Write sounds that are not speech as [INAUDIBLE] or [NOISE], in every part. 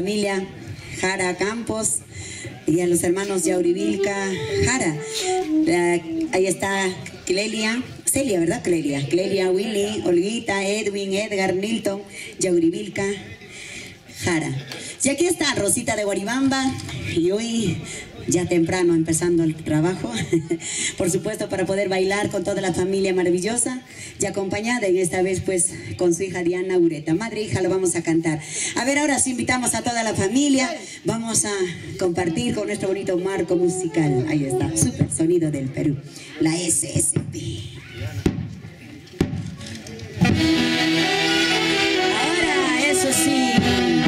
familia Jara Campos y a los hermanos Yaurivilca Jara. Ahí está Clelia, Celia, ¿verdad? Clelia. Clelia, Willy, Olguita, Edwin, Edgar, Milton, Yaurivilca Jara. Y aquí está Rosita de Guaribamba y hoy ya temprano empezando el trabajo, [LAUGHS] por supuesto para poder bailar con toda la familia maravillosa y acompañada en esta vez pues con su hija Diana Ureta. Madre hija lo vamos a cantar. A ver, ahora sí invitamos a toda la familia, vamos a compartir con nuestro bonito marco musical. Ahí está, super sonido del Perú, la SSP. Ahora, eso sí.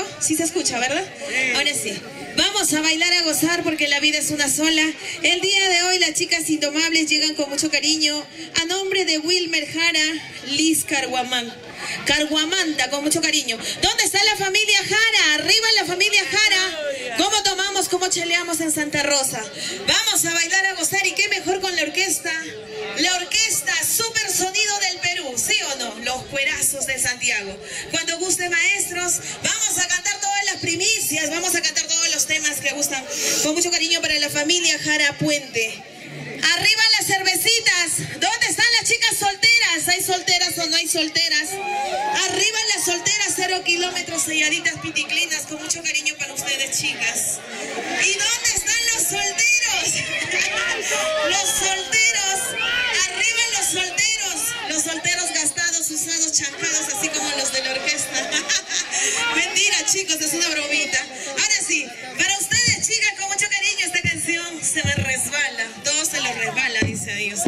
Sonido? Sí se escucha, ¿verdad? Ahora sí. Vamos a bailar, a gozar, porque la vida es una sola. El día de hoy las chicas indomables llegan con mucho cariño a nombre de Wilmer Jara, Liz Carguamán. Carguamanta, con mucho cariño. ¿Dónde está la familia Jara? Arriba la familia Jara. ¿Cómo tomamos, cómo chaleamos en Santa Rosa? Vamos a bailar, a gozar, y qué mejor con la orquesta. La orquesta Super Sonido del Perú, ¿sí o no? Los cuerazos de Santiago. Cuando guste, maestros, vamos a cantar todas las primicias, vamos a cantar todos los temas que gustan. Con mucho cariño para la familia Jara Puente. Arriba las cervecitas. ¿Dónde están las chicas solteras? ¿Hay solteras o no hay solteras? Arriba las solteras, cero kilómetros, selladitas, piticlinas, con mucho cariño para ustedes, chicas. ¿Y dónde están los solteros? [LAUGHS] los solteros. Arriba los solteros. Los solteros gastados, usados, chancados, así como los de la orquesta. [LAUGHS] Mentira, chicos, es una bromita. Ahora sí, para ustedes, chicas, con mucho cariño, esta canción se me resbala. Todo se lo resbala, dice Dios.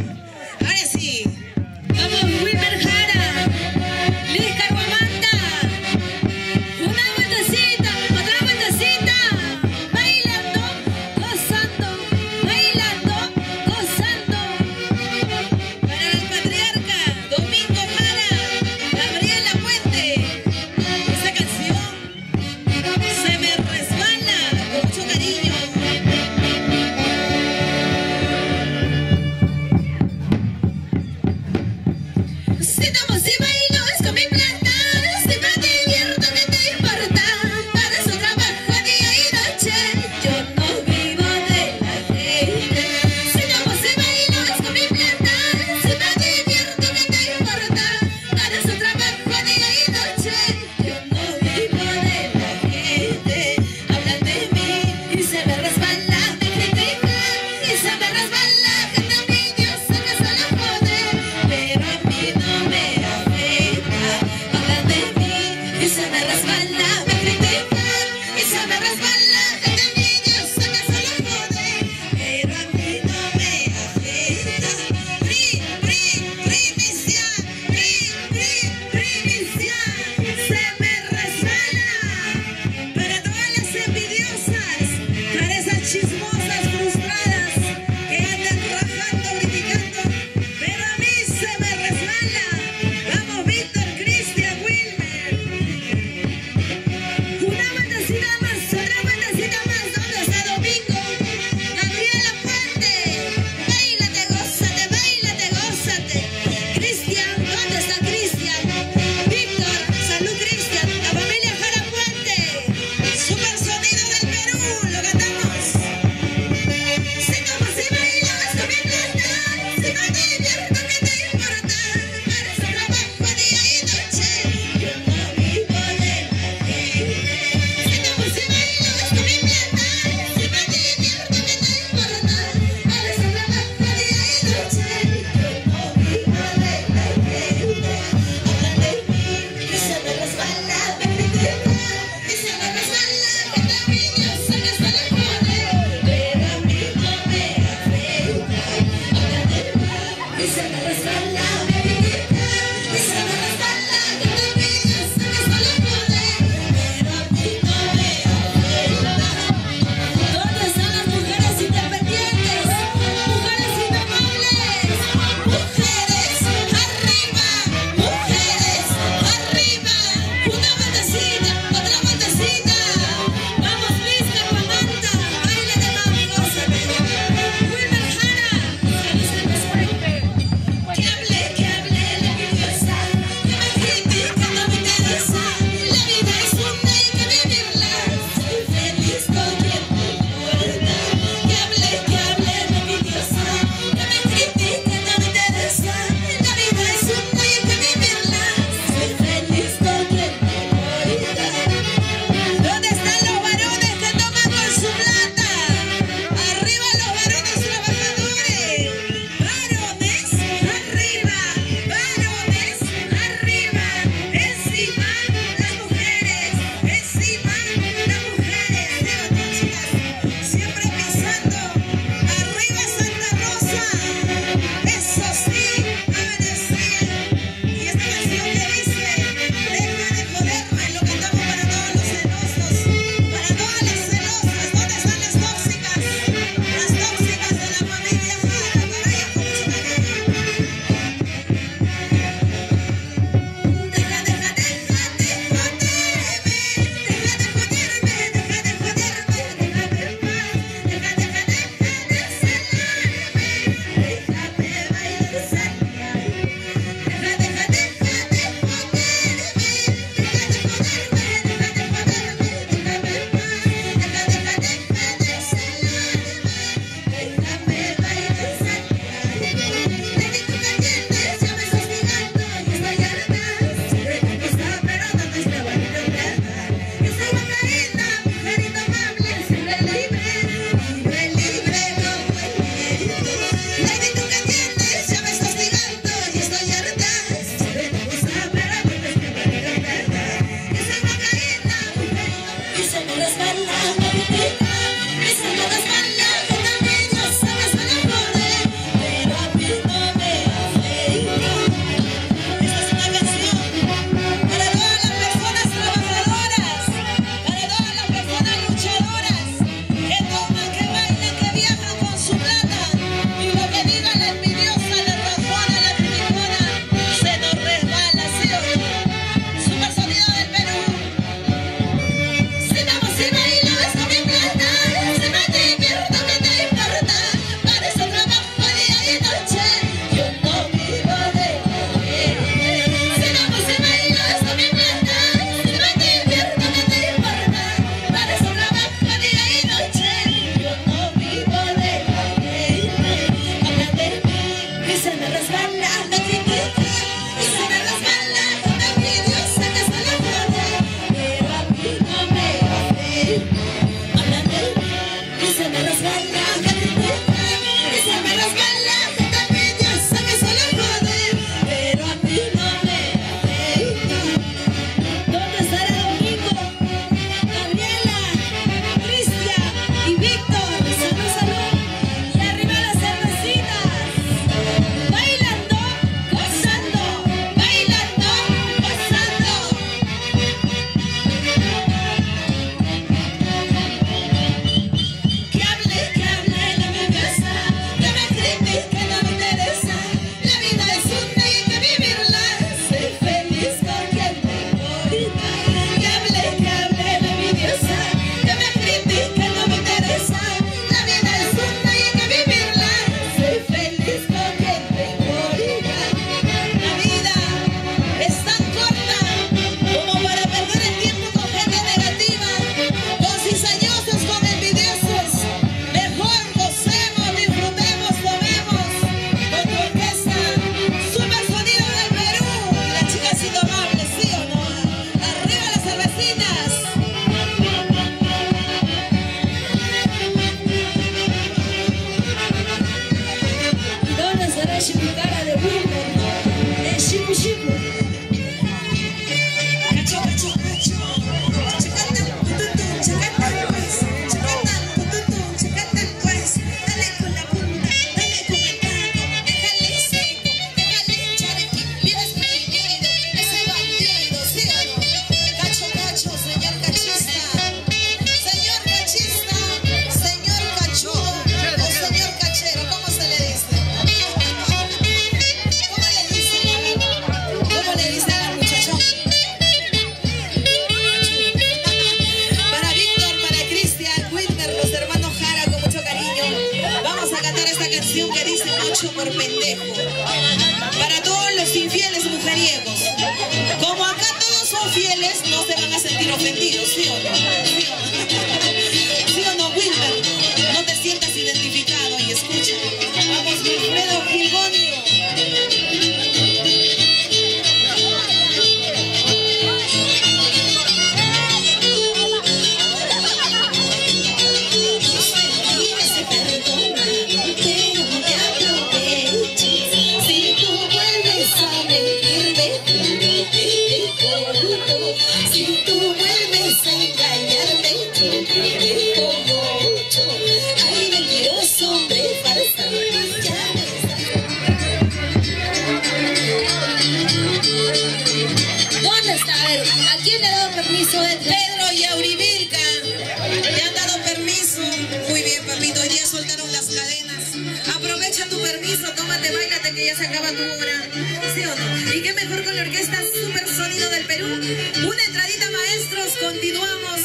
a ver, ¿a quién le ha dado permiso Edla? Pedro y Aurivilca, le han dado permiso. Muy bien, papito, hoy día soltaron las cadenas. Aprovecha tu permiso, tómate, bailate que ya se acaba tu obra. ¿Sí o no? Y qué mejor con la orquesta Super Sonido del Perú. Una entradita, maestros, continuamos,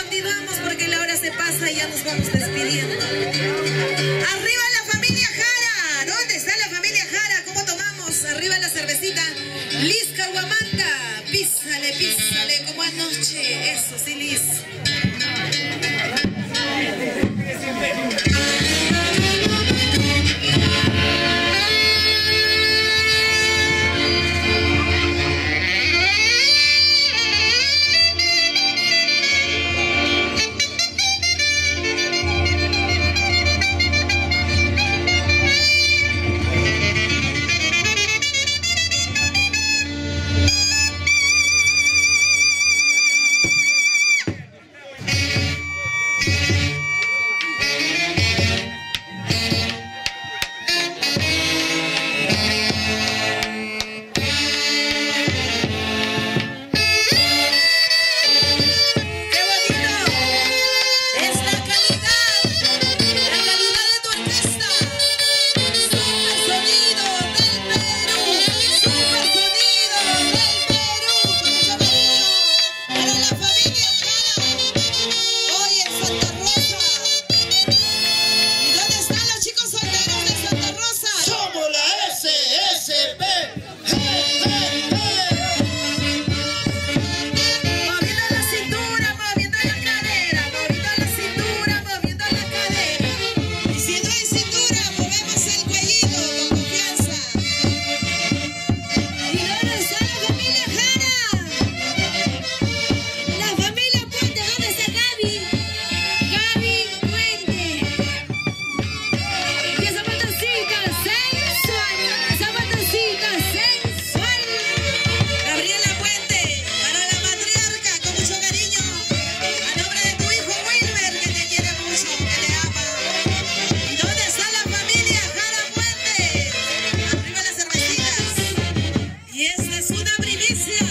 continuamos porque la hora se pasa y ya nos vamos. eso, sí, listo. Y esta es una primicia.